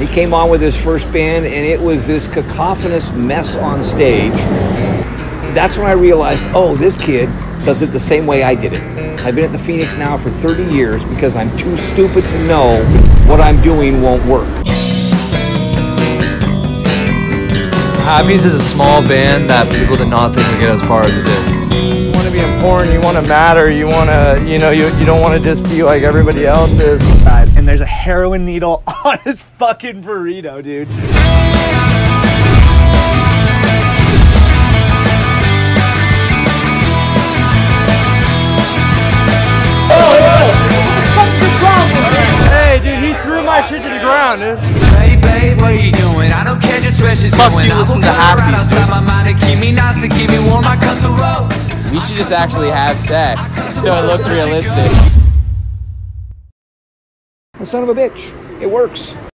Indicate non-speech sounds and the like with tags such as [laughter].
He came on with his first band, and it was this cacophonous mess on stage. That's when I realized, oh, this kid does it the same way I did it. I've been at the Phoenix now for 30 years because I'm too stupid to know what I'm doing won't work. Happys is a small band that people did not think would get as far as it did. You want to important, you want to matter, you want to, you know, you, you don't want to just be like everybody else is. And there's a heroin needle [laughs] on his fucking burrito, dude. Hey, dude, he threw my shit to the ground, dude. Hey babe, what you doing? I don't care, just where she's Fuck going. you, listen to come Happys, around, dude. my mind to keep me nice, to keep me warm. I cut the road. We should just actually have sex so it looks realistic. Son of a bitch. It works.